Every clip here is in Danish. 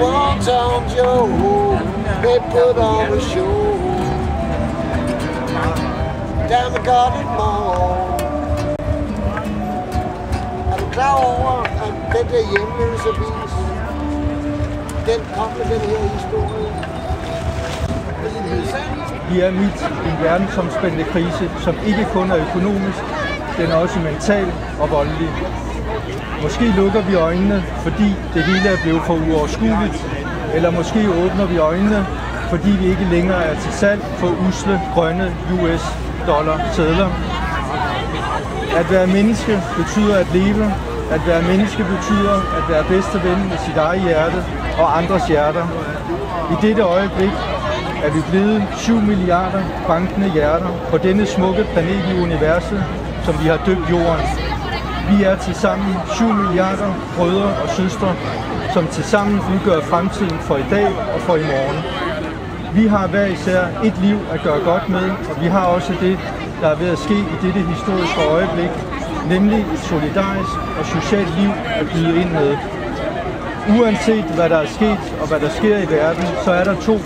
Long town Joe, they put on a show. Down the garden mall. Er du klar over, at den der hjemløsavis, den kom med den her historie? Vi er midt i en verdensomspændende krise, som ikke kun er økonomisk, den er også mental og voldelig. Måske lukker vi øjnene, fordi det hele er blevet for uoverskueligt, eller måske åbner vi øjnene, fordi vi ikke længere er til salg for usle, grønne US dollar sædler. At være menneske betyder at leve. At være menneske betyder at være bedste ven med sit eget hjerte og andres hjerter. I dette øjeblik er vi blevet 7 milliarder bankende hjerter på denne smukke planet i universet, som vi har døbt jorden. Vi er til sammen 7 milliarder brødre og søstre, som til sammen udgør fremtiden for i dag og for i morgen. Vi har hver især et liv at gøre godt med, og vi har også det, der er ved at ske i dette historiske øjeblik, nemlig et solidarisk og socialt liv at byde ind med. Uanset hvad der er sket og hvad der sker i verden, så er der to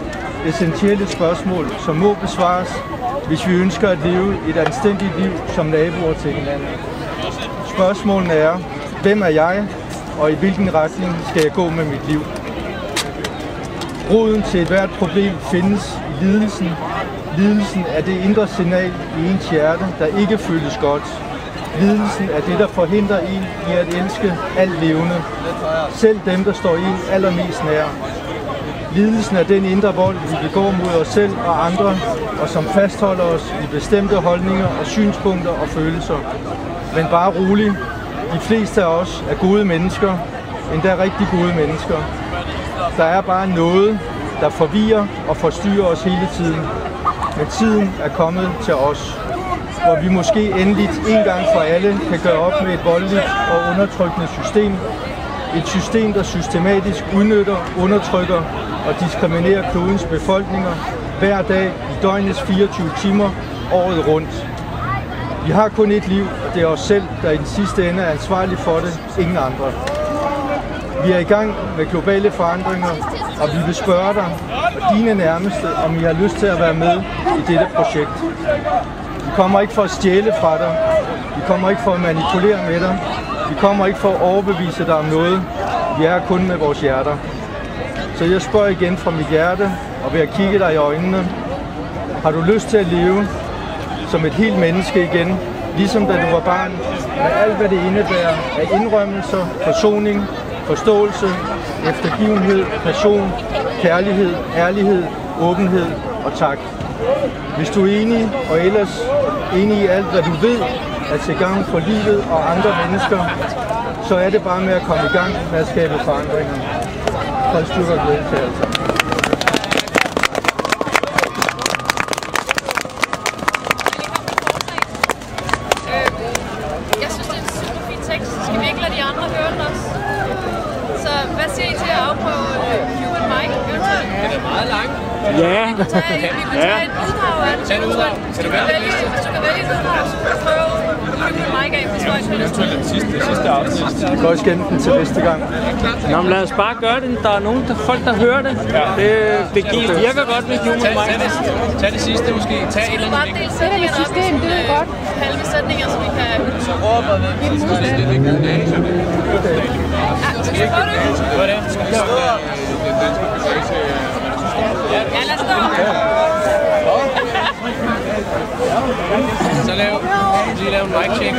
essentielle spørgsmål, som må besvares, hvis vi ønsker at leve et anstændigt liv som naboer til hinanden. Spørgsmålene er, hvem er jeg, og i hvilken retning skal jeg gå med mit liv? Roden til et hvert problem findes i lidelsen. Lidelsen er det indre signal i ens hjerte, der ikke føles godt. Lidelsen er det, der forhindrer en i at elske alt levende. Selv dem, der står en allermest nær. Lidelsen er den indre vold, vi begår mod os selv og andre, og som fastholder os i bestemte holdninger og synspunkter og følelser. Men bare rolig, de fleste af os er gode mennesker, endda rigtig gode mennesker. Der er bare noget, der forvirrer og forstyrrer os hele tiden. Men tiden er kommet til os, hvor vi måske endeligt en gang for alle kan gøre op med et voldeligt og undertrykkende system. Et system, der systematisk udnytter, undertrykker og diskriminerer klodens befolkninger hver dag i døgnets 24 timer året rundt. Vi har kun et liv, og det er os selv, der i den sidste ende er ansvarlig for det, ingen andre. Vi er i gang med globale forandringer, og vi vil spørge dig og dine nærmeste, om I har lyst til at være med i dette projekt. Vi kommer ikke for at stjæle fra dig. Vi kommer ikke for at manipulere med dig. Vi kommer ikke for at overbevise dig om noget. Vi er kun med vores hjerter. Så jeg spørger igen fra mit hjerte, og ved at kigge dig i øjnene. Har du lyst til at leve som et helt menneske igen, ligesom da du var barn, med alt hvad det indebærer af indrømmelser, forsoning, forståelse, eftergivenhed, passion, kærlighed, ærlighed, åbenhed og tak. Hvis du er enig, og ellers enig i alt, hvad du ved, er til gang for livet og andre mennesker, så er det bare med at komme i gang med at skabe forandringer. Hold styrke og glæde til altså sammen. Jeg synes, det er en super fin tekst. Skal vi ikke lade de andre høre den også? Så hvad siger I til at afprøve øh, Human Mic eventuelt? Den er meget lang. Ja. Vi kan tage, vi kan tage et uddrag af den. Tag hvis du kan vælge, hvis du kan vælge et uddrag, så kan du prøve. Eventuelt den sidste, det sidste afsnit. Vi kan også gemme den til næste gang. Nå, men lad os bare gøre det. Der er nogen, der, folk, der hører det. Det, det giver, virker godt med human Tag, mind. tag, det, tag det sidste måske. Tag et eller andet. del sætningerne op i sådan øh, halve sætninger, så vi kan... Så råber vi. Det er det, det er Ja, skal vi prøve det? Er det? Skal vi stå bevægelse. Ja, lad os stå. Så lav, lige lave en mic check.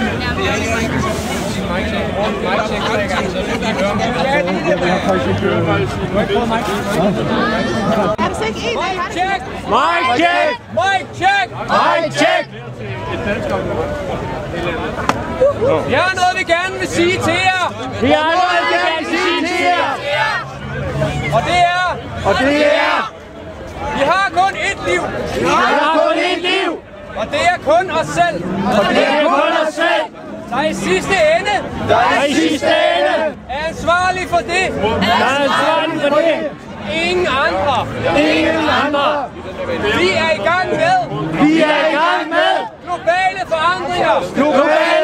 Mic check. Mic check tre gange, så vi lige høre om det. Jeg har faktisk ikke hørt Mic check! Mic check! Mic check! Jeg har noget, vi gerne vil sige til jer. Vi har noget, vi gerne vil sige til jer. Og det er... Og det er... Vi har kun ét liv. Vi har kun ét liv. Og det er kun os selv. Og det er kun os selv. Der i sidste ende... Der i sidste ende... Er ansvarlig for det. Er ansvarlig for det. Ingen andre. Ingen andre. Vi er i gang med. Vi er i gang med. Globale forandringer. Globale.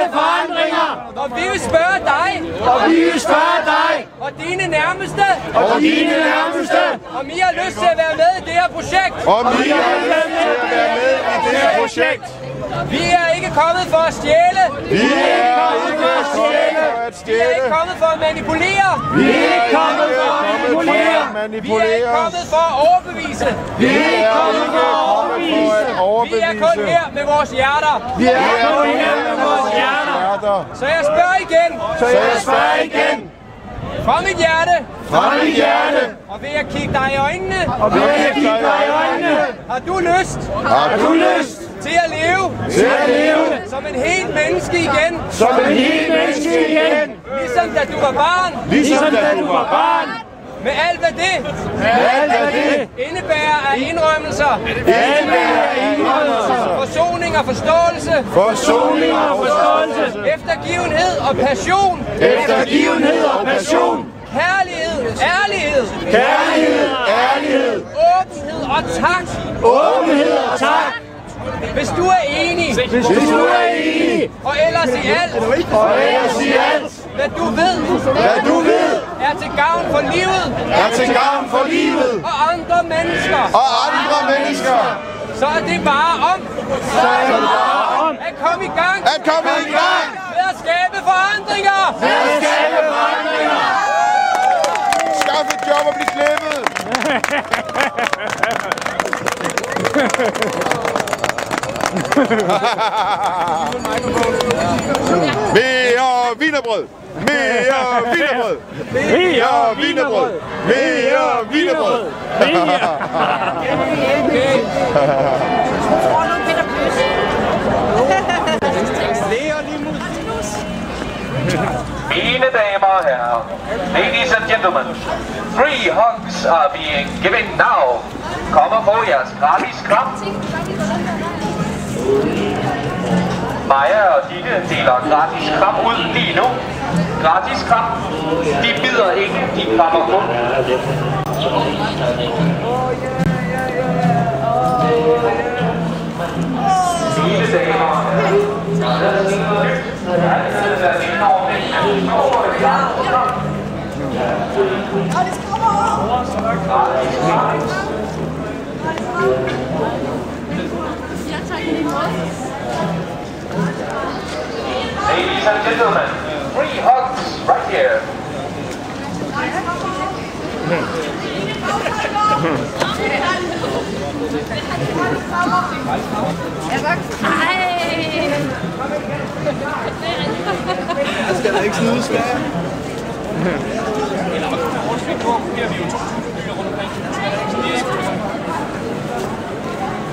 Og vi vil spørge dig. Og vi vil spørge dig. Og dine nærmeste, og dine nærmeste, om I har lyst til at være med i det her projekt. om I har lyst til at være med i det her projekt. Vi er ikke kommet for at stjæle. Vi er ikke kommet for at Vi er ikke stjæle. kommet for at manipulere. Vi er ikke kommet for at manipulere. Vi er ikke kommet for at overbevise. Vi er ikke kommet for at Vi er kun overbevise. her med vores hjerter. Vi er kun her med vores hjerter. Så jeg spørger igen. Så jeg spørger igen. Fra mit hjerte. Fra mit hjerte. Og vil jeg kigge dig i øjnene. Og vil jeg kigge dig i øjnene. Har du lyst Har du lyst til at leve til at leve som en helt menneske igen? som en helt menneske igen? Ligesom da du var barn. Ligesom da du var barn. Med alt hvad det Alt hvad det indebærer af indrømmelser. indebærer indrømmelser. Forsoning og forståelse. Forsoning og forståelse. Eftergivenhed og passion. Eftergivenhed og passion. Kærlighed, ærlighed, Kærlighed, ærlighed, åbenhed og tak. åbenhed og tak. Hvis du er enig, Hvis du er enig, og ellers i alt, og ellers i alt, hvad du ved, hvad du ved, er til gavn for livet er til gavn for livet og andre mennesker, og andre mennesker. så er det bare om Så er det bare om at komme i gang at komme i gang med at skabe forandringer. med at skabe forandringer. Skaff et job og bliv klippet. Mere vinerbrød! Mere vinerbrød! Mere vinerbrød! Mere vinerbrød! Mine damer og herrer, ladies and gentlemen, free hugs are being given now. Kom og få jeres gratis kram. Maja og Ditte deler gratis kram ud lige nu. Gratis kram. De bider ikke, de krammer kun. Mine damer og herrer, Ladies and gentlemen, free hugs right here.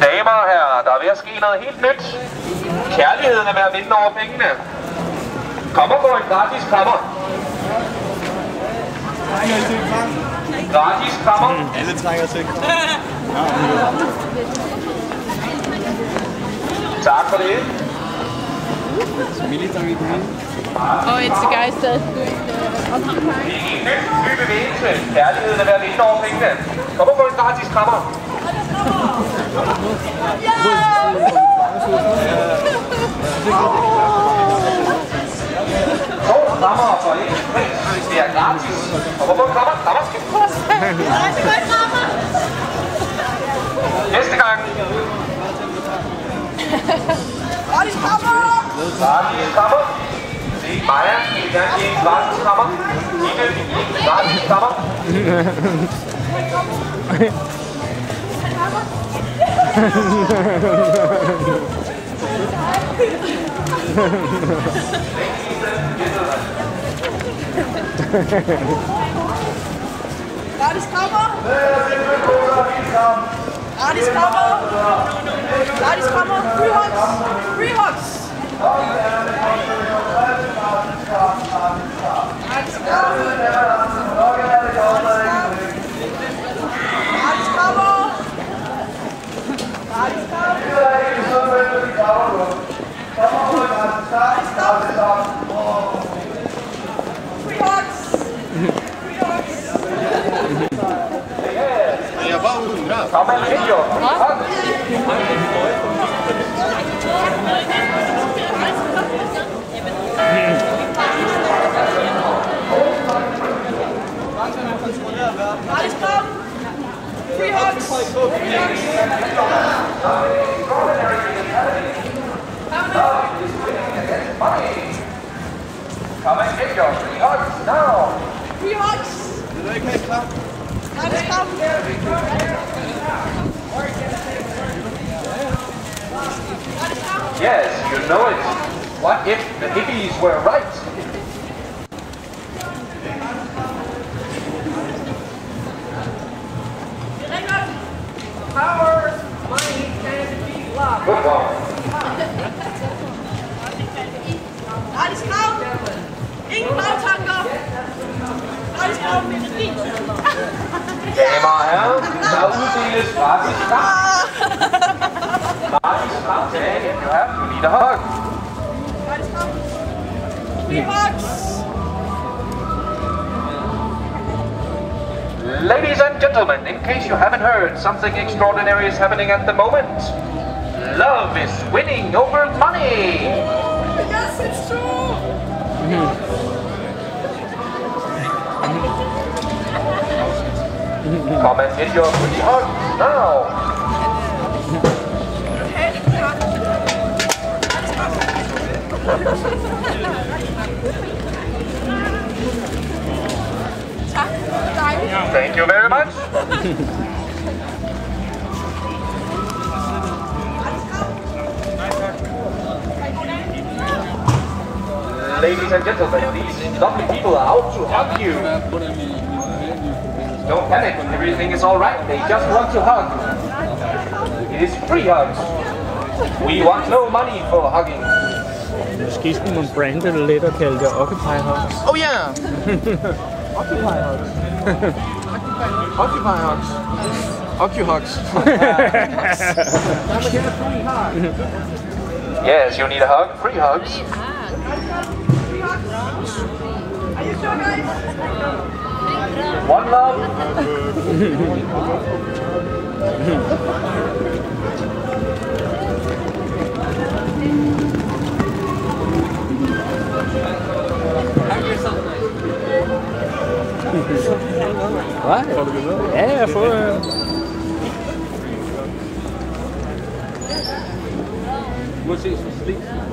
Damer og herrer, der er ved at ske noget helt nyt. Kærligheden er ved at vinde over pengene. Kom og få en gratis krammer. Gratis krammer. Alle trænger til. Tak for det. Og et cigarsted. Ny, ny bevægelse. Kærligheden er ved at vinde over pengene. Kom og få en gratis krammer. To krammer en pris. Det er gratis. Kom og få en krammer. Krammer skal Næste gang. Gratis krammer. Maja, vil gerne give en gratis krammer. Ine, gratis krammer. Gratis Radis Kammer? Radis Kammer? Radis Kammer? Three hots? Three hots? Radis Kammer? Come and hit you. Alles klar. Free Hawks! Free hugs. Kom og video. Hug. Come and get your free hugs now. Free hugs. Gratis kram. Yes, you know it. What if the hippies were right? Power, money, and defeat love. Alles klar? Ingen? Alles klar Ladies and gentlemen, in case you haven't heard, something extraordinary is happening at the moment love is winning over money. Yes, it's true. Comment in your pretty heart now. Thank you very much. Ladies and gentlemen, these lovely people are out to hug you. Don't panic, everything is alright. They just want to hug. It is free hugs. We want no money for hugging. Måske skulle man brande det lidt og kalde det Occupy Hugs. Oh yeah! Occupy Hugs. Occupy hugs. Occuhugs. Yes, you need a hug. Free hugs. Are you sure, guys? One love. What? Yeah, for real. What's it? Sleep.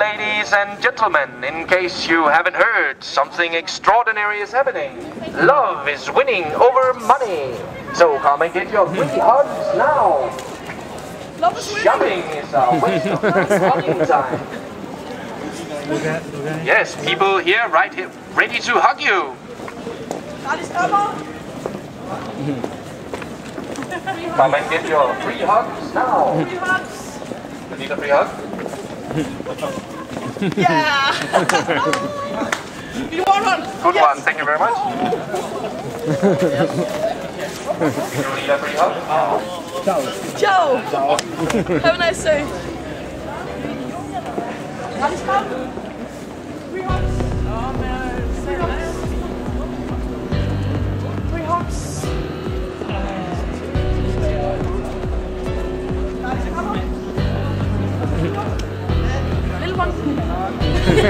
Ladies and gentlemen, in case you haven't heard, something extraordinary is happening. Love is winning over money. So come and get your free hugs now. Love is. Shopping is a waste of time. Yes, people here, right here, ready to hug you. Gratis krammer. Come and get your free hugs now. Free hugs. You need a free hug? Yeah. you want one? Good yes. one, thank you very much. you need a free hug? Ciao. Have a nice day. Ladies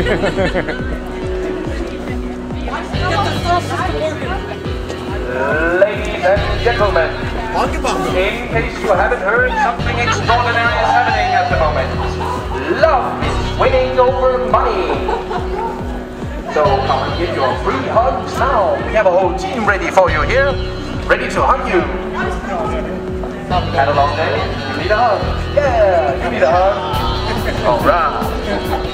and gentlemen, in case you haven't heard, something extraordinary is happening at the moment. Love is winning over money. So come and get your free hugs now. We have a whole team ready for you here, ready to hug you. Had a long day? You need a hug? Yeah, you need a hug. All right.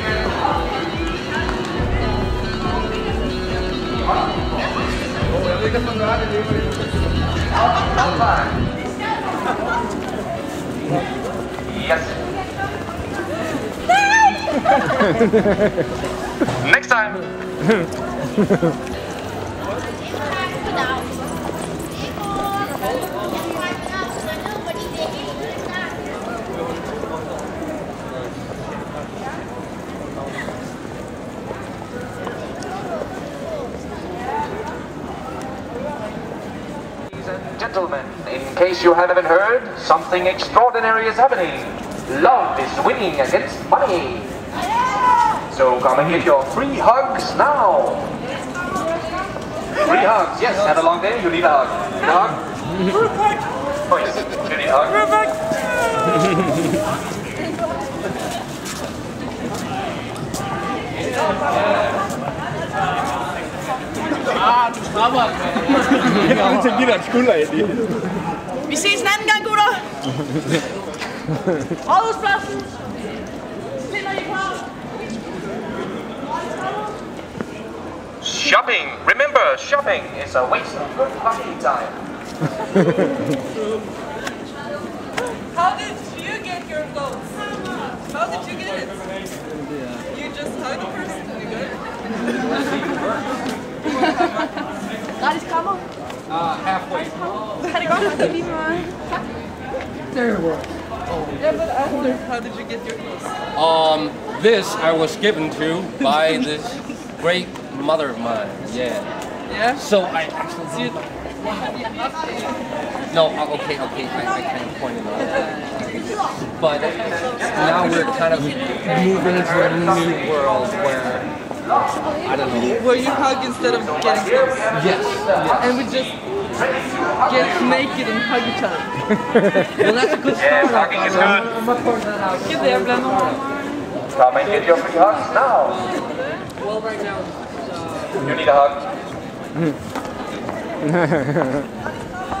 Next time. gentlemen, in case you haven't heard, something extraordinary is happening. Love is winning against money. So come and get your free hugs now. Free hugs, yes. Had a long day, you need a hug. Need a hug? Oh yes, you need a hug. Vi ses en anden gang, gutter. Rådhuspladsen. Finder I klar? Shopping. Remember, shopping is a waste of good fucking time. How did you get your clothes? How did you get it? You just hug the person. You good? Gratis krammer. Uh, halfway. Ha' det godt. Lige meget. Yeah, but after, how did you get your clothes? Um, this I was given to by this great mother of mine. Yeah. Yeah. So I actually did. No, uh, okay, okay, I, I kind of pointed out. But now we're kind of moving into a new world where I don't know. Where you hug instead of getting close. Yes. yes. And we just get naked and hug each other. Well, that's a good start. hugging is good. I'm gonna point that out. Get there, bland Come and get your free hugs now. Well, right now. Uh, you need a hug.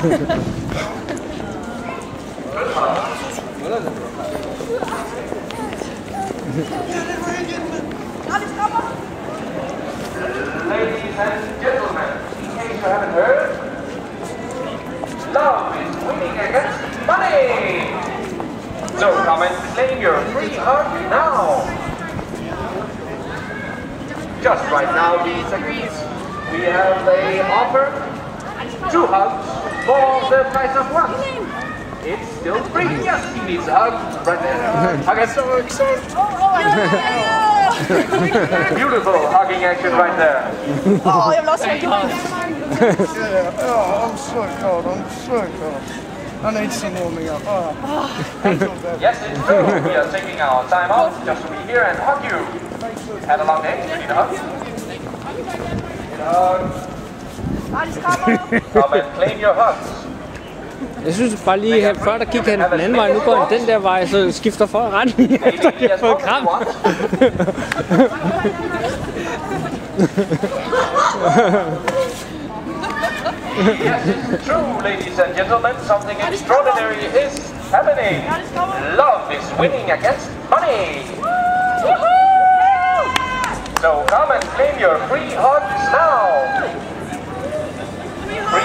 Ladies and gentlemen, in case you haven't heard, love is winning against money. So come and claim your free hug now. Just right now, these seconds, we have a offer. Two hugs for the price of one. It's still free. Yes, he needs a hug right there. Hug it. Oh, oh, oh, Beautiful hugging action right there. Åh, jeg vil også have gjort Oh, I'm so cold, I'm so cold. I need some warming up. Oh. Yes, it's true. We are taking our time out just to be here and hug you. Had a long day. You need a hug? Need a Jeg synes bare lige, her, før der gik han den anden vej, nu går han den der vej, så skifter folk retning efter de har fået kram. Yes, it's true, ladies and gentlemen. Something extraordinary is happening. Love is winning against money. So come and claim your free hugs now.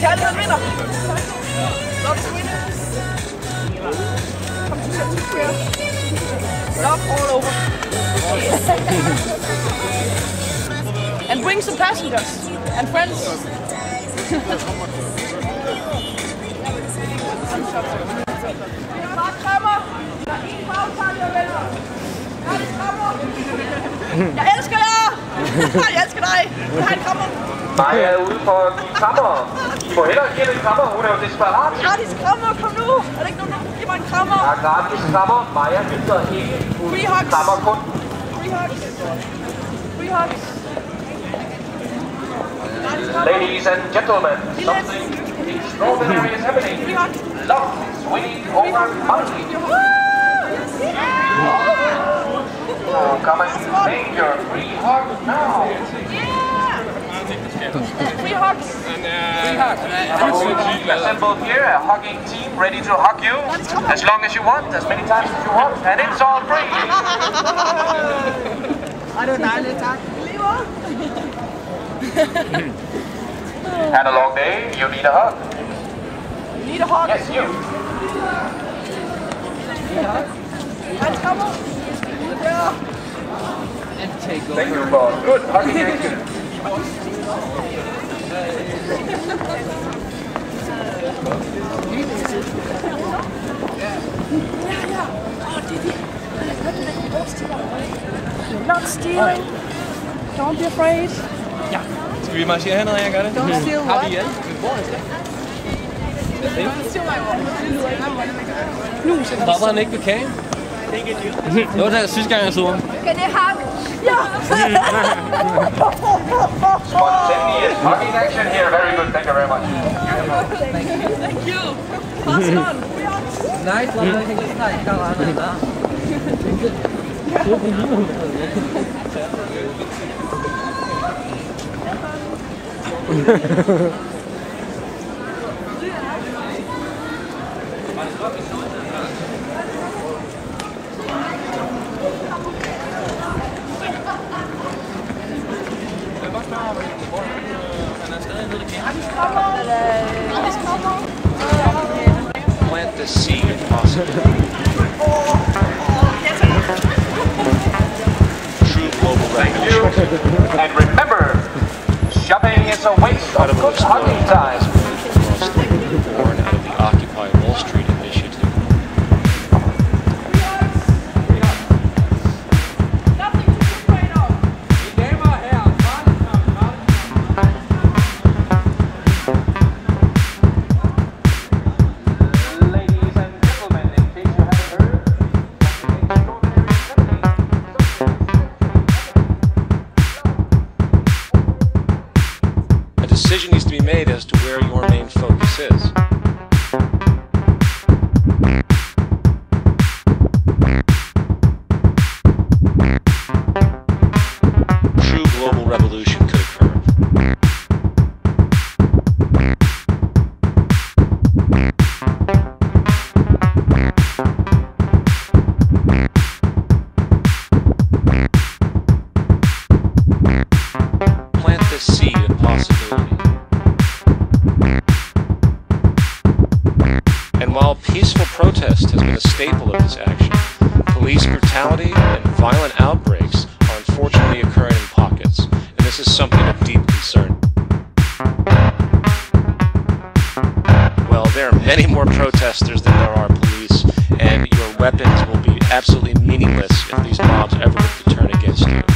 Kærligheden vinder. Love to win. Come to Central Love all over. and bring some passengers and friends. Bare krammer. Der er en Jeg elsker jer! Jeg elsker dig! Jeg har en krammer. Maja er ude for at give krammer. I må hellere give en krammer, hun er jo desperat. Gratis krammer, kom nu! Er der ikke nogen, der giver mig en krammer? Er gratis krammer. Maja henter ikke ud. Free hugs. Krammer kun. Free hugs. Free hugs. Ladies and gentlemen, something extraordinary is happening. Love is winning over money. So come and take your free hug now. Yeah! Free hugs. Free hug. Assembled here, a hugging team ready to hug you as long as you want, as many times as you want, and it's all free. Ej, det var dejligt, tak. Lever. Had a long day, you need a hug. Need a hug. Yes, you. Gratis krammer. Ja. Thank you for good hugging action. Not stealing. Don't be afraid. Skal vi marchere hernede, jeg gør det? Don't steal Har what? vi alle? Hvor er det? Stopper han ikke ved kagen? Det var da sidste gang, jeg så ham. Kan det hak? Ja. Spontaneous hugging action here. Very good. Thank you very much. Thank you. Pass on. Nice, Plant the seed of possibility. True global revolution. And remember, shoving is a waste of good hunting time. There are many more protesters than there are police, and your weapons will be absolutely meaningless if these mobs ever turn against you.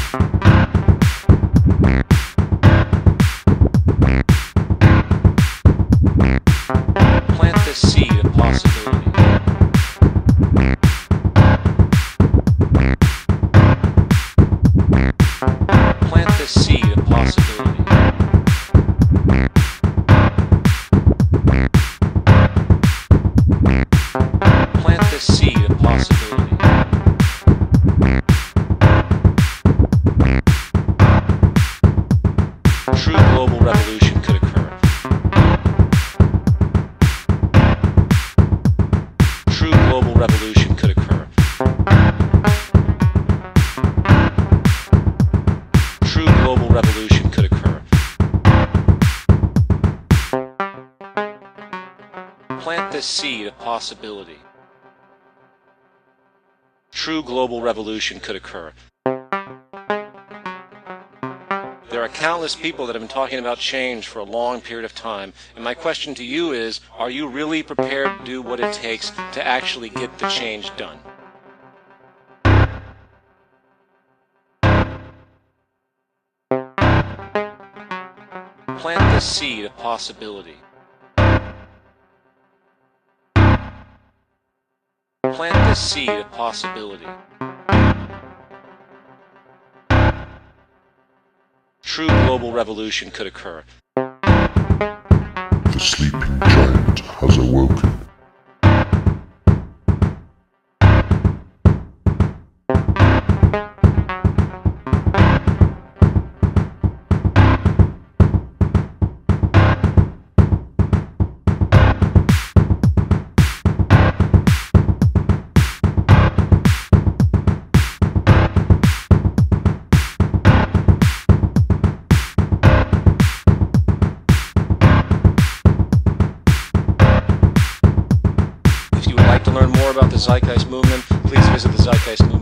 Seed of possibility. True global revolution could occur. There are countless people that have been talking about change for a long period of time, and my question to you is are you really prepared to do what it takes to actually get the change done? Plant the seed of possibility. Plant the seed of possibility. True global revolution could occur. The sleeping giant has awoken. If Zeitgeist Movement, please visit the Zeitgeist Movement.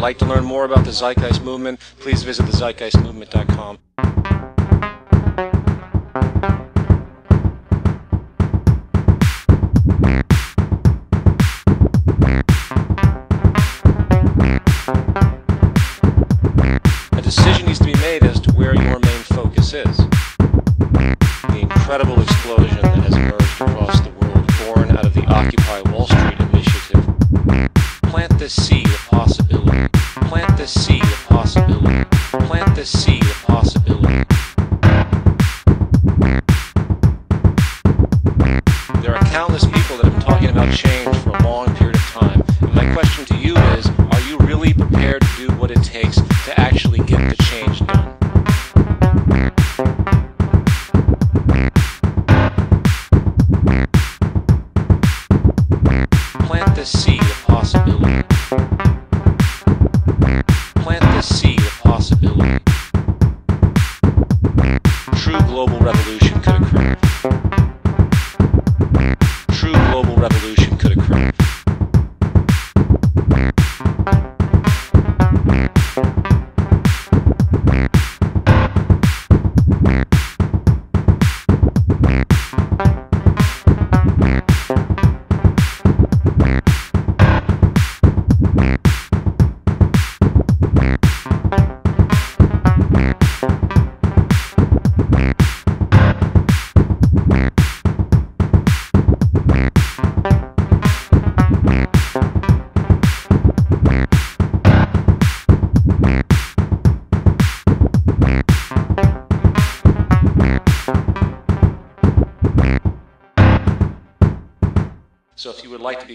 Would like to learn more about the Zeitgeist Movement, please visit thezeitgeistmovement.com. Plant the seed of possibility.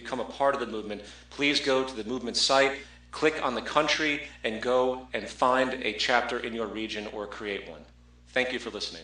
Become a part of the movement, please go to the movement site, click on the country, and go and find a chapter in your region or create one. Thank you for listening.